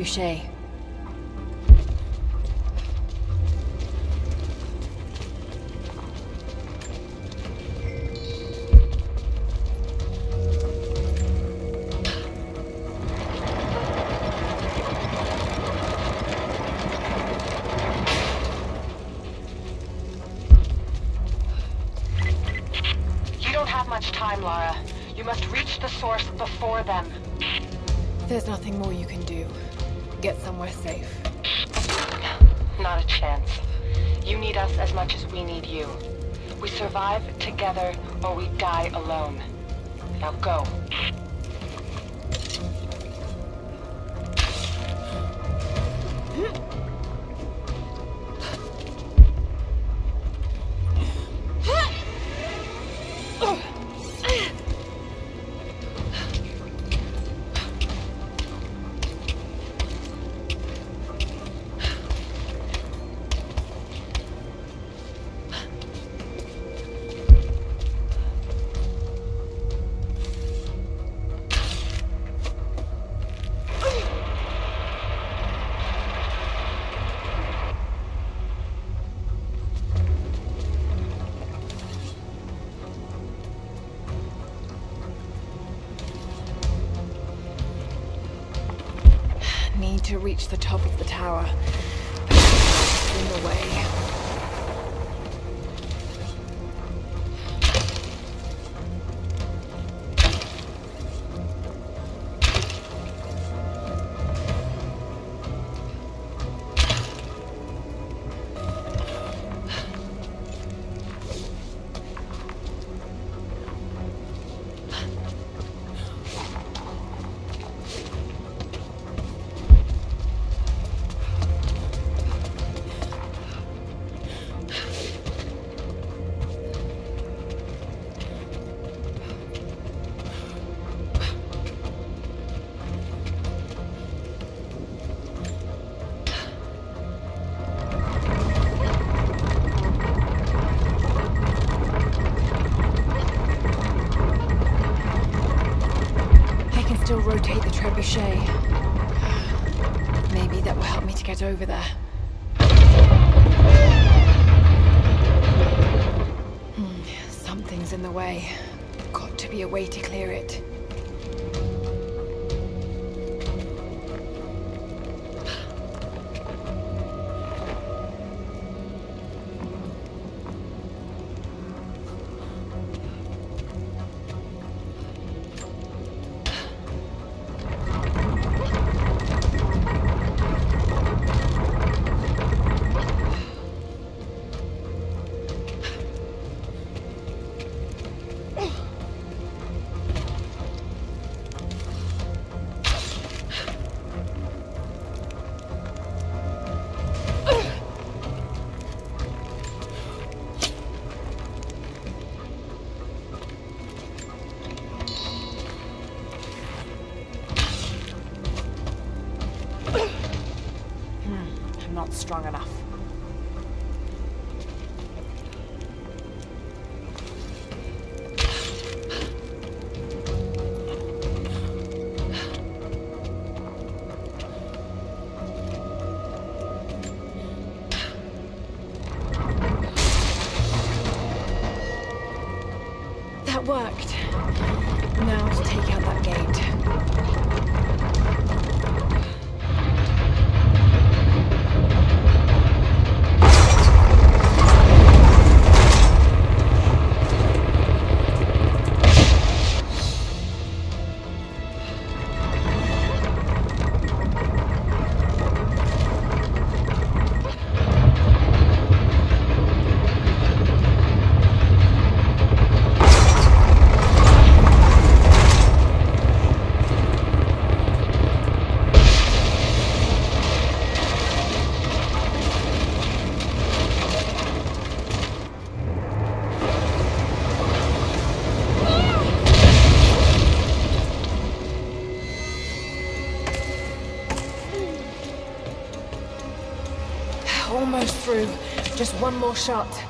trebuchet. You don't have much time, Lara. You must reach the source before them. There's nothing more you can do. Get somewhere safe. Not a chance. You need us as much as we need you. We survive together or we die alone. Now go. To reach the top of the tower. In the way. Help me to get over there. Hmm, something's in the way. Got to be a way to clear it. Strong enough. That worked. One more shot.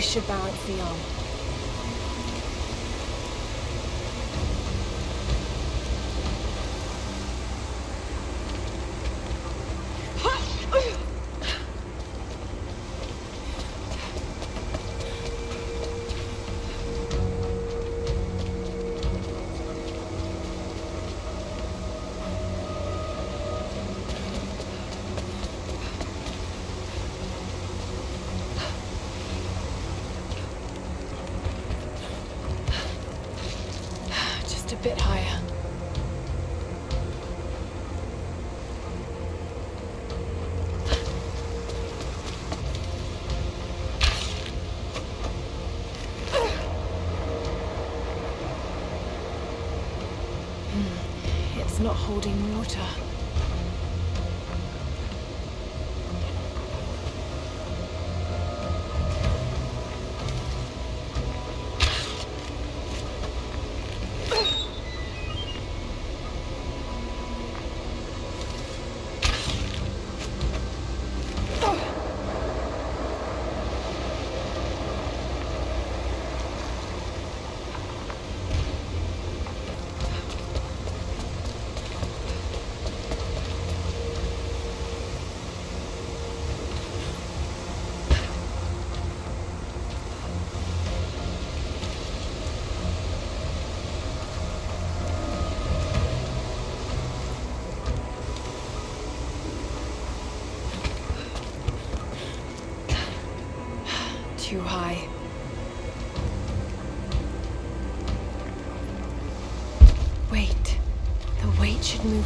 This should balance the arm. holding water.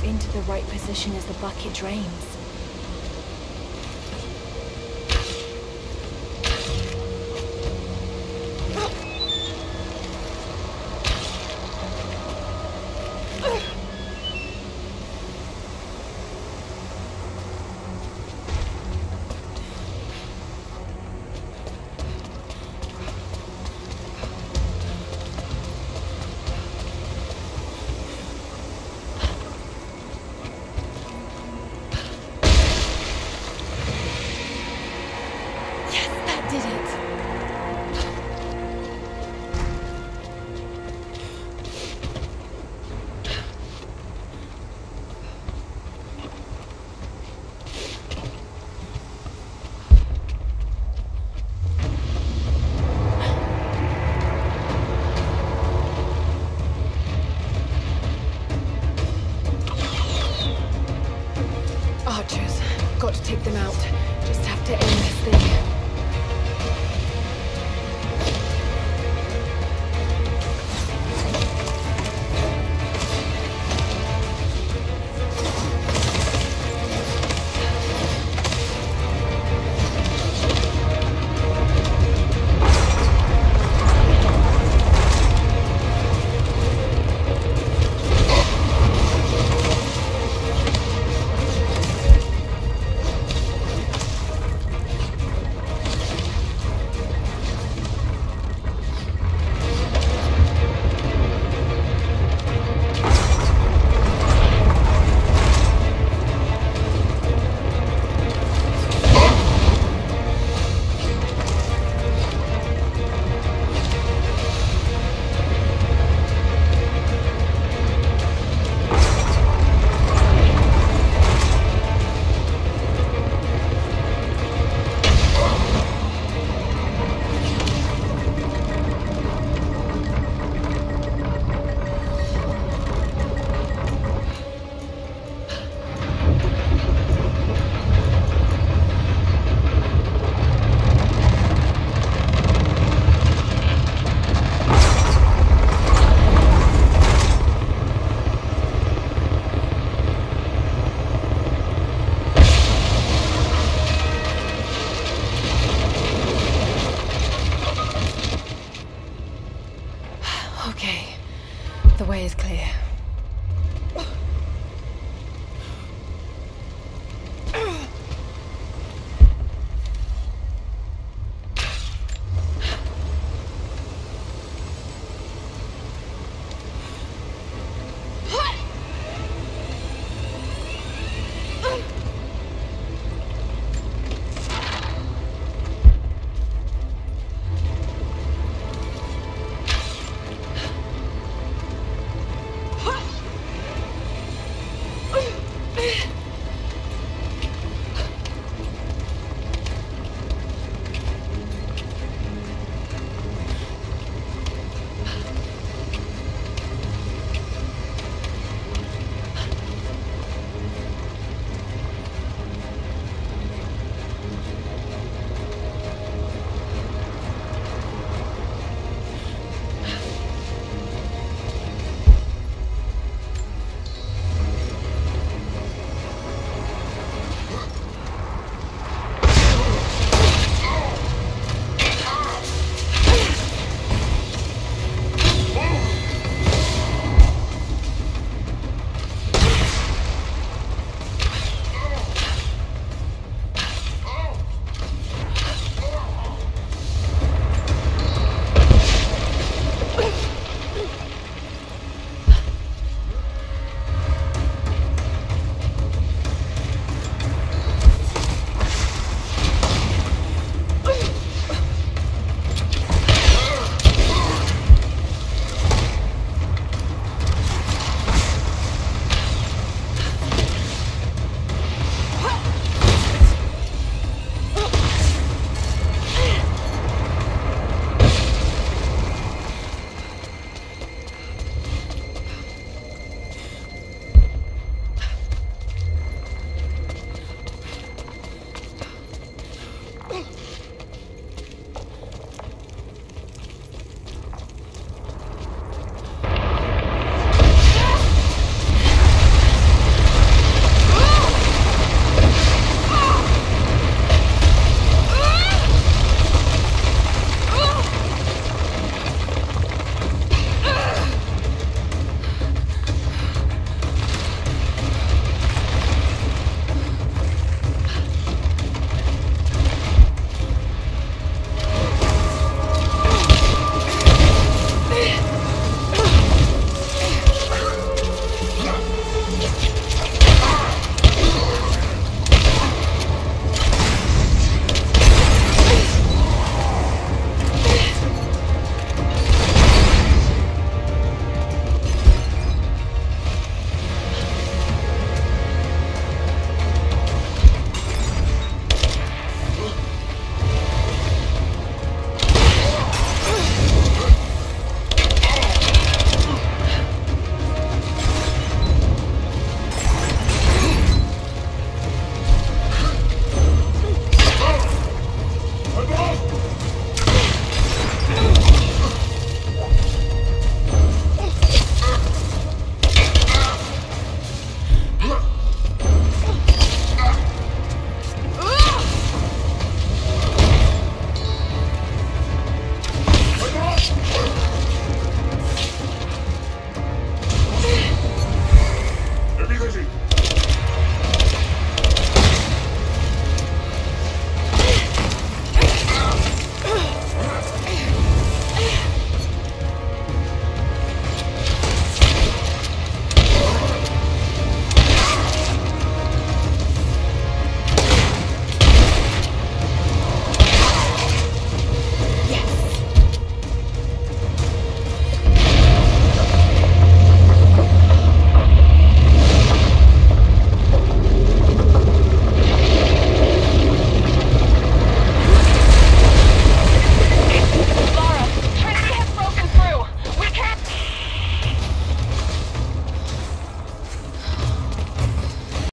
into the right position as the bucket drains.